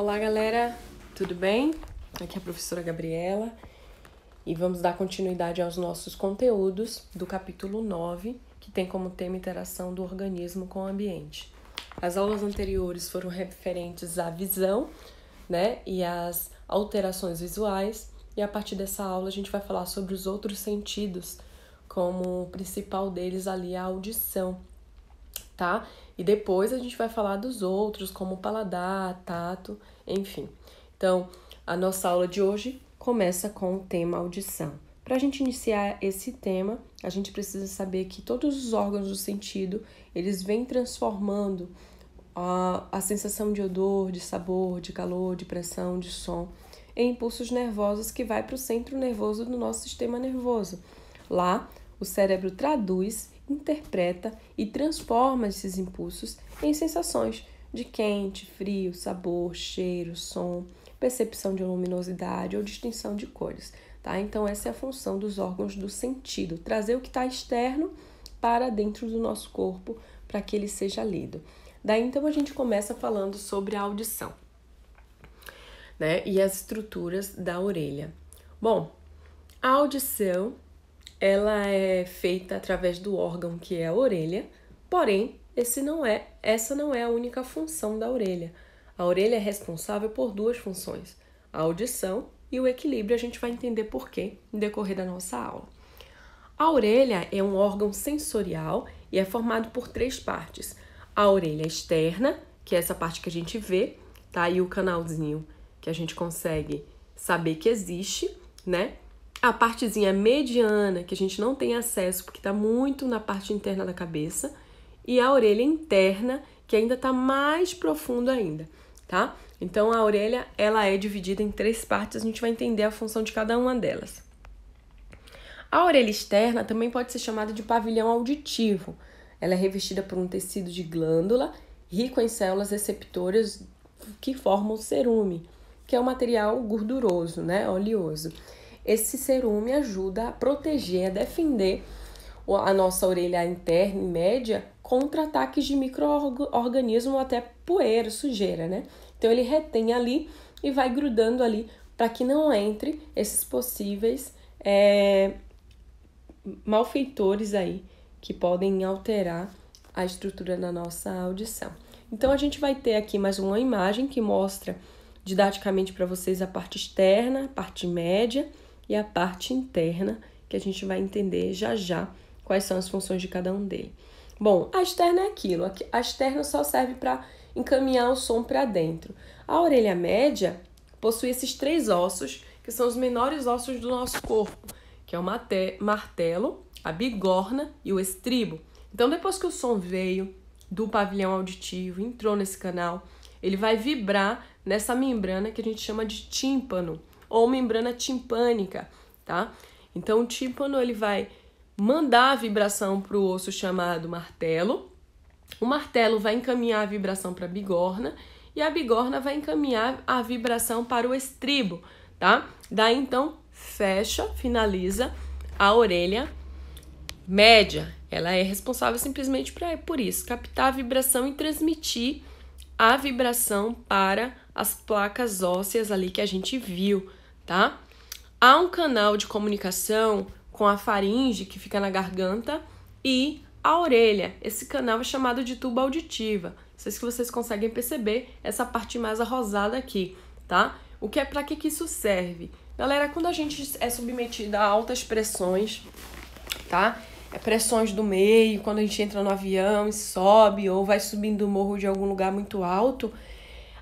Olá, galera, tudo bem? Aqui é a professora Gabriela e vamos dar continuidade aos nossos conteúdos do capítulo 9, que tem como tema interação do organismo com o ambiente. As aulas anteriores foram referentes à visão, né, e às alterações visuais, e a partir dessa aula a gente vai falar sobre os outros sentidos, como o principal deles ali a audição, tá? E depois a gente vai falar dos outros, como paladar, tato, enfim. Então, a nossa aula de hoje começa com o tema audição. Para a gente iniciar esse tema, a gente precisa saber que todos os órgãos do sentido, eles vêm transformando a, a sensação de odor, de sabor, de calor, de pressão, de som, em impulsos nervosos que vai para o centro nervoso do nosso sistema nervoso. Lá, o cérebro traduz interpreta e transforma esses impulsos em sensações de quente, frio, sabor, cheiro, som, percepção de luminosidade ou distinção de cores. Tá? Então, essa é a função dos órgãos do sentido, trazer o que está externo para dentro do nosso corpo para que ele seja lido. Daí, então, a gente começa falando sobre a audição né? e as estruturas da orelha. Bom, a audição ela é feita através do órgão que é a orelha, porém, esse não é, essa não é a única função da orelha. A orelha é responsável por duas funções: a audição e o equilíbrio. A gente vai entender por quê no decorrer da nossa aula. A orelha é um órgão sensorial e é formado por três partes: a orelha externa, que é essa parte que a gente vê, tá? E o canalzinho que a gente consegue saber que existe, né? A partezinha mediana, que a gente não tem acesso porque está muito na parte interna da cabeça, e a orelha interna, que ainda está mais profundo ainda, tá? Então a orelha ela é dividida em três partes, a gente vai entender a função de cada uma delas. A orelha externa também pode ser chamada de pavilhão auditivo. Ela é revestida por um tecido de glândula rico em células receptoras que formam o cerume, que é um material gorduroso, né, oleoso esse cerume ajuda a proteger, a defender a nossa orelha interna e média contra ataques de micro-organismo ou até poeira, sujeira, né? Então ele retém ali e vai grudando ali para que não entre esses possíveis é, malfeitores aí que podem alterar a estrutura da nossa audição. Então a gente vai ter aqui mais uma imagem que mostra didaticamente para vocês a parte externa, a parte média e a parte interna, que a gente vai entender já já quais são as funções de cada um dele. Bom, a externa é aquilo, a externa só serve para encaminhar o som para dentro. A orelha média possui esses três ossos, que são os menores ossos do nosso corpo, que é o martelo, a bigorna e o estribo. Então, depois que o som veio do pavilhão auditivo, entrou nesse canal, ele vai vibrar nessa membrana que a gente chama de tímpano ou membrana timpânica, tá? Então o tímpano ele vai mandar a vibração para o osso chamado martelo. O martelo vai encaminhar a vibração para a bigorna e a bigorna vai encaminhar a vibração para o estribo, tá? Daí então fecha, finaliza a orelha média. Ela é responsável simplesmente pra, por isso, captar a vibração e transmitir a vibração para as placas ósseas ali que a gente viu, tá? Há um canal de comunicação com a faringe, que fica na garganta, e a orelha. Esse canal é chamado de tuba auditiva. Não sei se vocês conseguem perceber essa parte mais arrosada aqui, tá? O que é para que, que isso serve? Galera, quando a gente é submetida a altas pressões, tá? É pressões do meio, quando a gente entra no avião e sobe ou vai subindo o morro de algum lugar muito alto,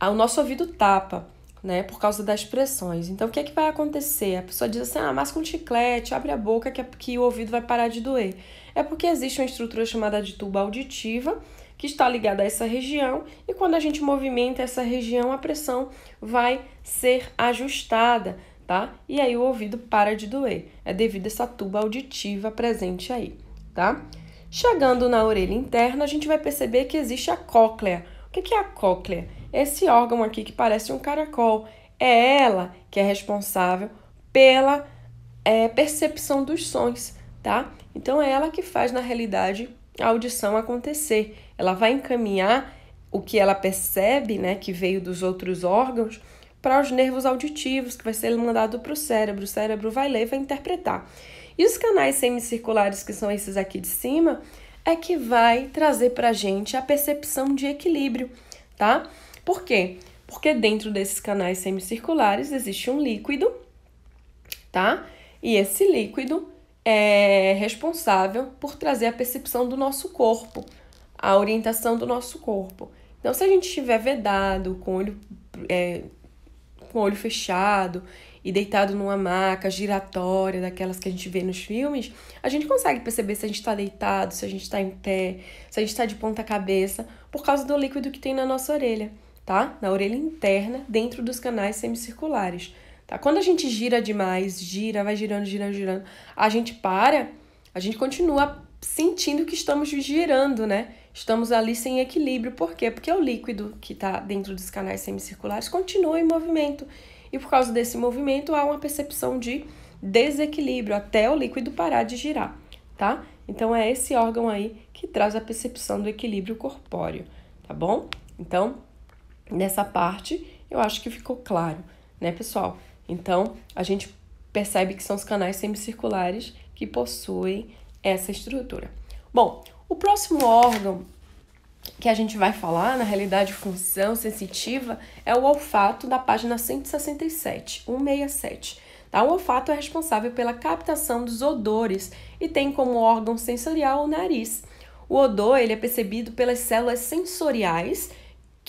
o nosso ouvido tapa né? Por causa das pressões. Então, o que é que vai acontecer? A pessoa diz assim: ah, masca um chiclete, abre a boca que, é, que o ouvido vai parar de doer. É porque existe uma estrutura chamada de tuba auditiva que está ligada a essa região e quando a gente movimenta essa região, a pressão vai ser ajustada, tá? E aí o ouvido para de doer. É devido a essa tuba auditiva presente aí, tá? Chegando na orelha interna, a gente vai perceber que existe a cóclea. O que é a cóclea? Esse órgão aqui que parece um caracol é ela que é responsável pela é, percepção dos sons, tá? Então é ela que faz na realidade a audição acontecer. Ela vai encaminhar o que ela percebe, né, que veio dos outros órgãos, para os nervos auditivos, que vai ser mandado para o cérebro. O cérebro vai ler e vai interpretar. E os canais semicirculares, que são esses aqui de cima, é que vai trazer para a gente a percepção de equilíbrio, tá? Por quê? Porque dentro desses canais semicirculares existe um líquido, tá? E esse líquido é responsável por trazer a percepção do nosso corpo, a orientação do nosso corpo. Então, se a gente estiver vedado, com o olho, é, com o olho fechado e deitado numa maca giratória, daquelas que a gente vê nos filmes, a gente consegue perceber se a gente está deitado, se a gente está em pé, se a gente está de ponta cabeça, por causa do líquido que tem na nossa orelha, tá? Na orelha interna, dentro dos canais semicirculares. Tá? Quando a gente gira demais, gira, vai girando, girando, girando, a gente para, a gente continua sentindo que estamos girando, né? Estamos ali sem equilíbrio. Por quê? Porque o líquido que está dentro dos canais semicirculares continua em movimento. E por causa desse movimento há uma percepção de desequilíbrio até o líquido parar de girar, tá? Então é esse órgão aí que traz a percepção do equilíbrio corpóreo, tá bom? Então, nessa parte, eu acho que ficou claro, né, pessoal? Então, a gente percebe que são os canais semicirculares que possuem essa estrutura. Bom, o próximo órgão que a gente vai falar, na realidade, função sensitiva, é o olfato da página 167, 167. Tá? O olfato é responsável pela captação dos odores e tem como órgão sensorial o nariz. O odor ele é percebido pelas células sensoriais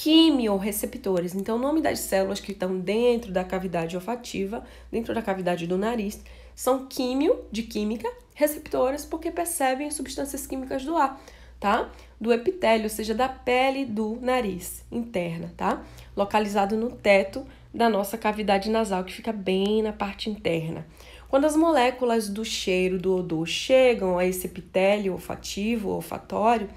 quimiorreceptores. Então, o nome das células que estão dentro da cavidade olfativa, dentro da cavidade do nariz, são químio, de química, receptoras, porque percebem as substâncias químicas do ar, tá? Do epitélio, ou seja, da pele do nariz interna, tá? Localizado no teto da nossa cavidade nasal, que fica bem na parte interna. Quando as moléculas do cheiro, do odor, chegam a esse epitélio olfativo, olfatório,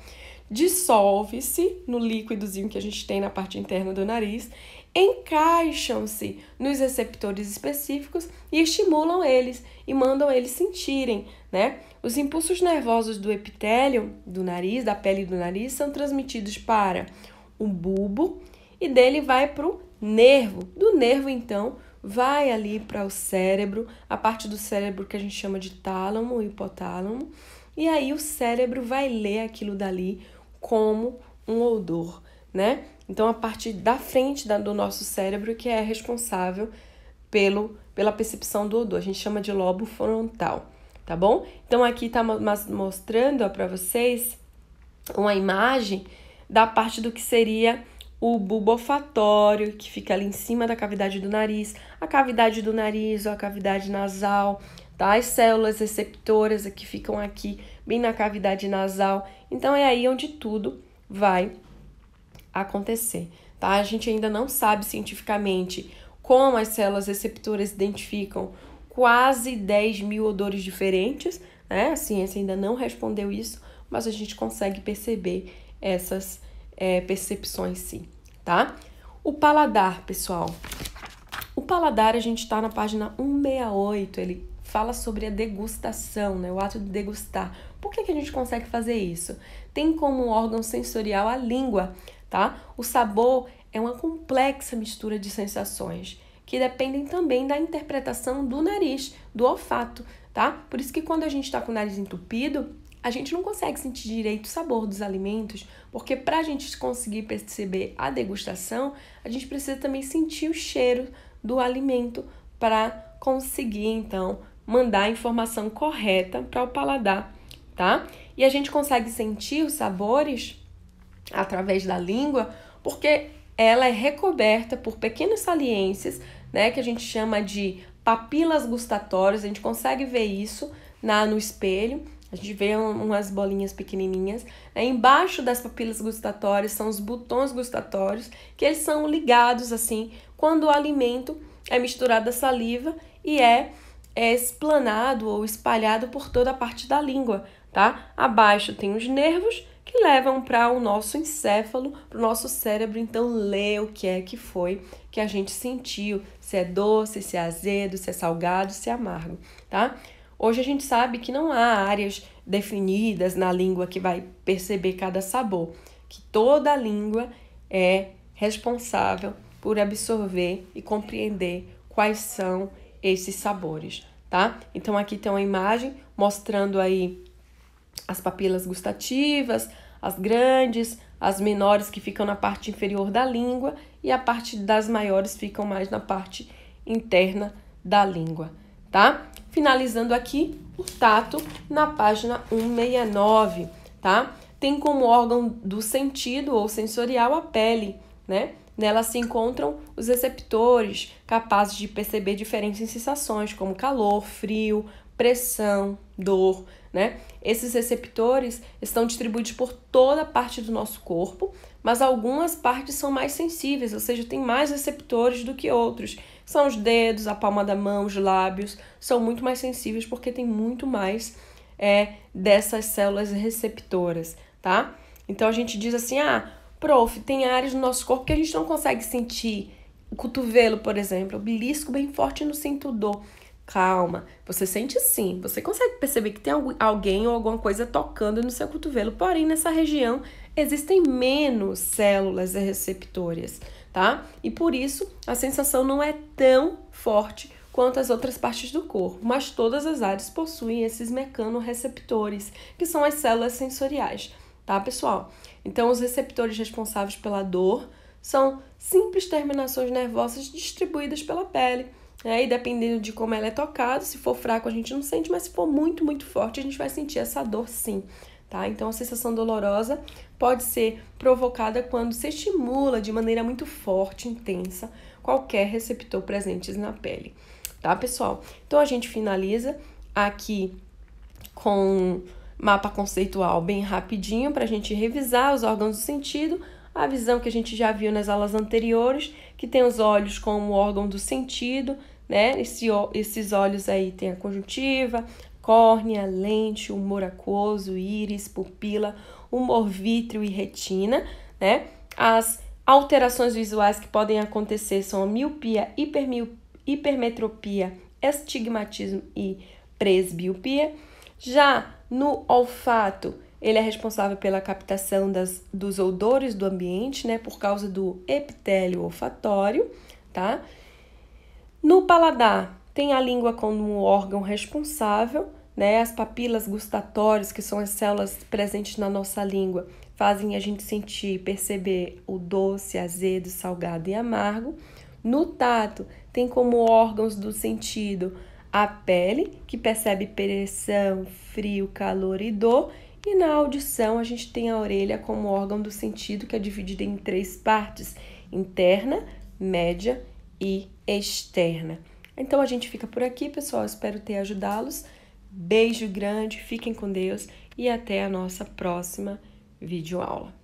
dissolve-se no líquidozinho que a gente tem na parte interna do nariz, encaixam-se nos receptores específicos e estimulam eles e mandam eles sentirem, né? Os impulsos nervosos do epitélio do nariz, da pele do nariz, são transmitidos para o bulbo e dele vai para o nervo. Do nervo, então, vai ali para o cérebro, a parte do cérebro que a gente chama de tálamo, hipotálamo, e aí o cérebro vai ler aquilo dali como um odor, né? Então, a parte da frente da, do nosso cérebro que é responsável pelo, pela percepção do odor. A gente chama de lobo frontal, tá bom? Então, aqui tá mostrando para vocês uma imagem da parte do que seria o bulbo olfatório, que fica ali em cima da cavidade do nariz, a cavidade do nariz ou a cavidade nasal, tá? As células receptoras que ficam aqui bem na cavidade nasal. Então é aí onde tudo vai acontecer, tá? A gente ainda não sabe cientificamente como as células receptoras identificam quase 10 mil odores diferentes, né? A ciência ainda não respondeu isso, mas a gente consegue perceber essas é, percepções sim, tá? O paladar, pessoal. O paladar, a gente está na página 168, ele fala sobre a degustação, né? o ato de degustar. Por que, que a gente consegue fazer isso? Tem como órgão sensorial a língua, tá? O sabor é uma complexa mistura de sensações que dependem também da interpretação do nariz, do olfato, tá? Por isso que quando a gente está com o nariz entupido, a gente não consegue sentir direito o sabor dos alimentos, porque para a gente conseguir perceber a degustação, a gente precisa também sentir o cheiro do alimento para conseguir então mandar a informação correta para o paladar, tá? E a gente consegue sentir os sabores através da língua porque ela é recoberta por pequenas saliências, né, que a gente chama de papilas gustatórias. A gente consegue ver isso na no espelho. A gente vê umas bolinhas pequenininhas. Né? Embaixo das papilas gustatórias são os botões gustatórios, que eles são ligados assim quando o alimento é misturado à saliva e é é explanado ou espalhado por toda a parte da língua, tá? Abaixo tem os nervos que levam para o nosso encéfalo, para o nosso cérebro, então ler o que é que foi que a gente sentiu, se é doce, se é azedo, se é salgado, se é amargo, tá? Hoje a gente sabe que não há áreas definidas na língua que vai perceber cada sabor, que toda a língua é responsável por absorver e compreender quais são esses sabores, tá? Então aqui tem uma imagem mostrando aí as papilas gustativas, as grandes, as menores que ficam na parte inferior da língua e a parte das maiores ficam mais na parte interna da língua, tá? Finalizando aqui o tato na página 169, tá? Tem como órgão do sentido ou sensorial a pele, né? Nela se encontram os receptores capazes de perceber diferentes sensações, como calor, frio, pressão, dor, né? Esses receptores estão distribuídos por toda a parte do nosso corpo, mas algumas partes são mais sensíveis, ou seja, tem mais receptores do que outros. São os dedos, a palma da mão, os lábios, são muito mais sensíveis porque tem muito mais é, dessas células receptoras, tá? Então a gente diz assim: ah, prof, tem áreas no nosso corpo que a gente não consegue sentir. O cotovelo, por exemplo, eu belisco bem forte e não sinto dor. Calma, você sente sim, você consegue perceber que tem alguém ou alguma coisa tocando no seu cotovelo, porém nessa região existem menos células receptoras, tá? E por isso a sensação não é tão forte quanto as outras partes do corpo, mas todas as áreas possuem esses mecanorreceptores, que são as células sensoriais, tá, pessoal? Então, os receptores responsáveis pela dor são simples terminações nervosas distribuídas pela pele. Né? E dependendo de como ela é tocada, se for fraco a gente não sente, mas se for muito, muito forte, a gente vai sentir essa dor sim. Tá? Então, a sensação dolorosa pode ser provocada quando se estimula de maneira muito forte, intensa, qualquer receptor presente na pele tá, pessoal? Então a gente finaliza aqui com mapa conceitual bem rapidinho para a gente revisar os órgãos do sentido, a visão que a gente já viu nas aulas anteriores, que tem os olhos como órgão do sentido, né? Esse, esses olhos aí tem a conjuntiva, córnea, lente, humor aquoso, íris, pupila, humor vítreo e retina, né? As alterações visuais que podem acontecer são a miopia, hipermetropia, estigmatismo e presbiopia. Já no olfato, ele é responsável pela captação das, dos odores do ambiente, né, por causa do epitélio olfatório, tá? No paladar, tem a língua como órgão responsável, né? As papilas gustatórias, que são as células presentes na nossa língua, fazem a gente sentir, perceber o doce, azedo, salgado e amargo. No tato, tem como órgãos do sentido a pele, que percebe pressão, frio, calor e dor, e na audição a gente tem a orelha como órgão do sentido, que é dividida em três partes: interna, média e externa. Então a gente fica por aqui, pessoal. Espero ter ajudá-los. Beijo grande, fiquem com Deus e até a nossa próxima videoaula.